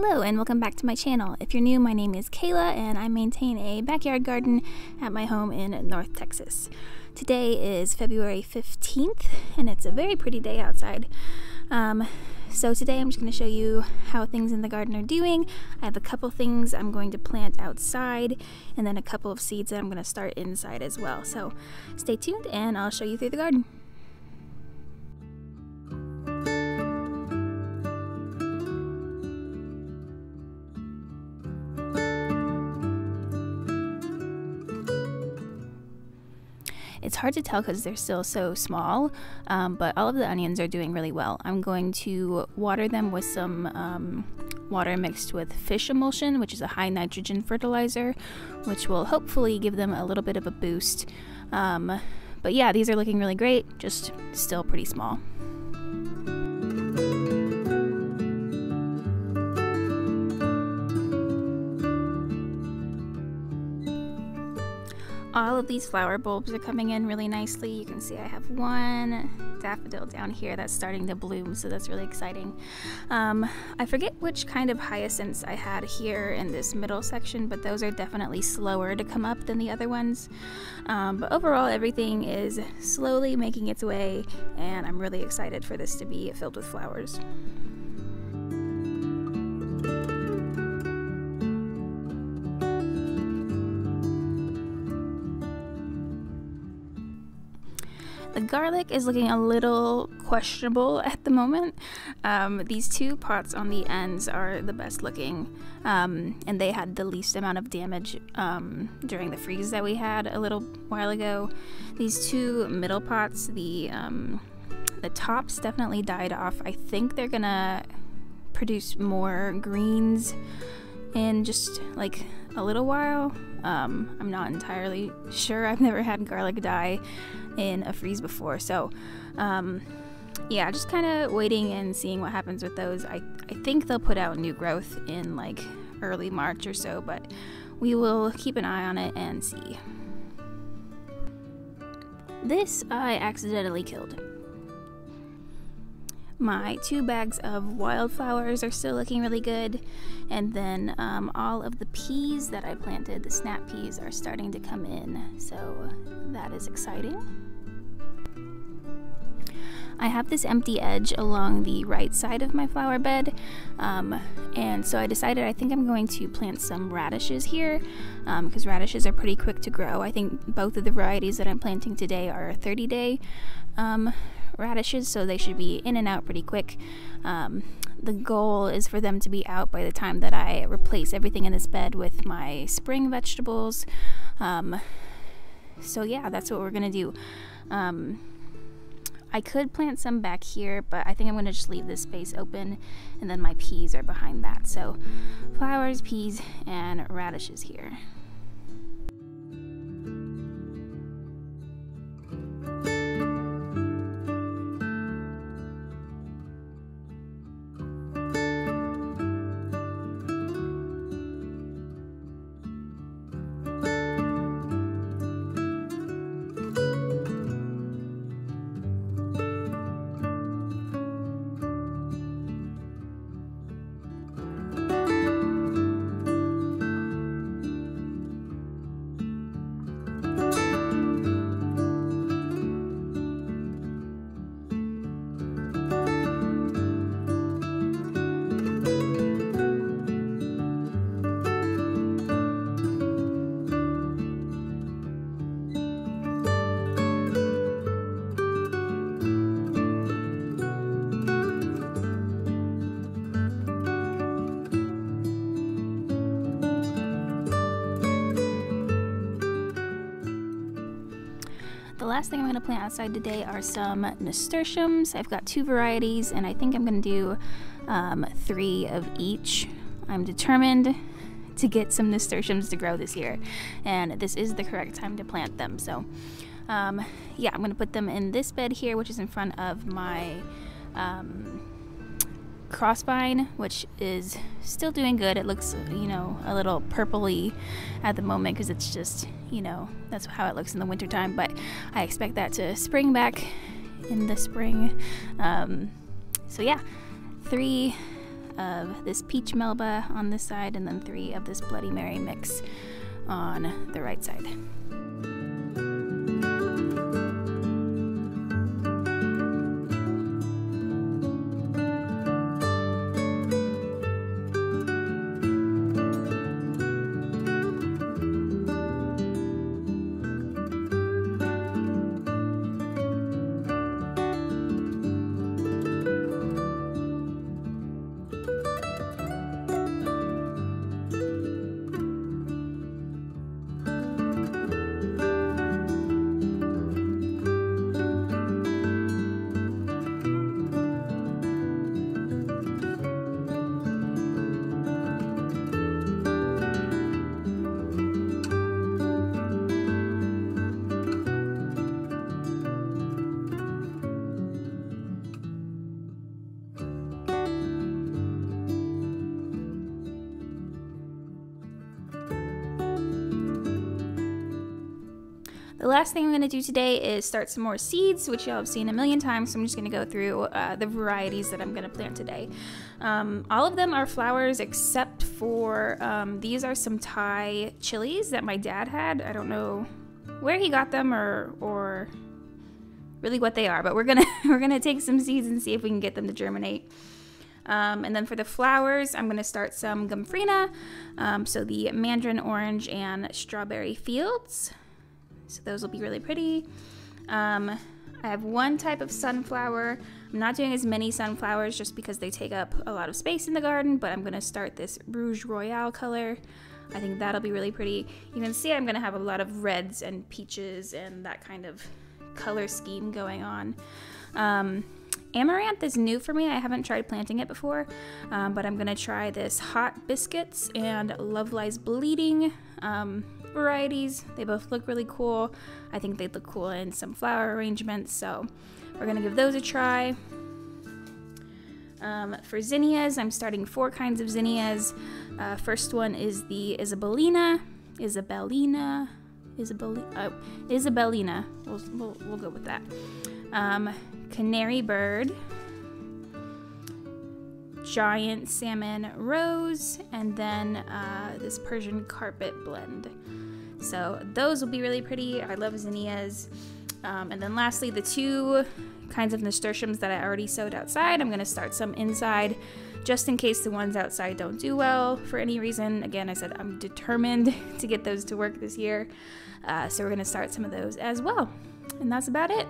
Hello and welcome back to my channel. If you're new, my name is Kayla and I maintain a backyard garden at my home in North Texas. Today is February 15th and it's a very pretty day outside. Um, so today I'm just going to show you how things in the garden are doing. I have a couple things I'm going to plant outside and then a couple of seeds that I'm going to start inside as well. So stay tuned and I'll show you through the garden. It's hard to tell because they're still so small, um, but all of the onions are doing really well. I'm going to water them with some um, water mixed with fish emulsion, which is a high nitrogen fertilizer, which will hopefully give them a little bit of a boost. Um, but yeah, these are looking really great, just still pretty small. All of these flower bulbs are coming in really nicely. You can see I have one daffodil down here that's starting to bloom, so that's really exciting. Um, I forget which kind of hyacinths I had here in this middle section, but those are definitely slower to come up than the other ones. Um, but overall, everything is slowly making its way, and I'm really excited for this to be filled with flowers. The garlic is looking a little questionable at the moment. Um, these two pots on the ends are the best looking, um, and they had the least amount of damage um, during the freeze that we had a little while ago. These two middle pots, the um, the tops definitely died off. I think they're gonna produce more greens in just like a little while. Um, I'm not entirely sure. I've never had garlic die in a freeze before. So, um, yeah, just kind of waiting and seeing what happens with those. I, I think they'll put out new growth in like early March or so, but we will keep an eye on it and see. This I accidentally killed. My two bags of wildflowers are still looking really good, and then um, all of the peas that I planted, the snap peas, are starting to come in, so that is exciting. I have this empty edge along the right side of my flower bed, um, and so I decided I think I'm going to plant some radishes here because um, radishes are pretty quick to grow. I think both of the varieties that I'm planting today are 30 day um, radishes, so they should be in and out pretty quick. Um, the goal is for them to be out by the time that I replace everything in this bed with my spring vegetables. Um, so yeah, that's what we're gonna do. Um, I could plant some back here, but I think I'm to just leave this space open and then my peas are behind that. So flowers, peas, and radishes here. Last thing I'm going to plant outside today are some nasturtiums. I've got two varieties and I think I'm going to do um, three of each. I'm determined to get some nasturtiums to grow this year and this is the correct time to plant them. So um, yeah, I'm going to put them in this bed here which is in front of my um, crossvine, which is still doing good. It looks, you know, a little purpley at the moment because it's just, you know, that's how it looks in the wintertime. But I expect that to spring back in the spring. Um, so yeah, three of this peach melba on this side, and then three of this Bloody Mary mix on the right side. The last thing I'm going to do today is start some more seeds, which y'all have seen a million times. So I'm just going to go through uh, the varieties that I'm going to plant today. Um, all of them are flowers except for um, these are some Thai chilies that my dad had. I don't know where he got them or or really what they are, but we're gonna we're gonna take some seeds and see if we can get them to germinate. Um, and then for the flowers, I'm going to start some Gomphrena, um, so the mandarin orange and strawberry fields. So those will be really pretty. Um, I have one type of sunflower. I'm not doing as many sunflowers just because they take up a lot of space in the garden, but I'm gonna start this Rouge Royale color. I think that'll be really pretty. You can see I'm gonna have a lot of reds and peaches and that kind of color scheme going on. Um, Amaranth is new for me. I haven't tried planting it before, um, but I'm gonna try this Hot Biscuits and Love Lies Bleeding. Um, varieties. They both look really cool. I think they'd look cool in some flower arrangements, so we're gonna give those a try. Um, for zinnias, I'm starting four kinds of zinnias. Uh, first one is the Isabellina, Isabellina, Isabellina, uh, Isabellina. We'll, we'll, we'll, go with that. Um, canary bird, giant salmon rose, and then uh, this Persian carpet blend. So those will be really pretty. I love zinnias. Um, and then lastly, the two kinds of nasturtiums that I already sowed outside. I'm going to start some inside just in case the ones outside don't do well for any reason. Again, I said I'm determined to get those to work this year. Uh, so we're going to start some of those as well. And that's about it.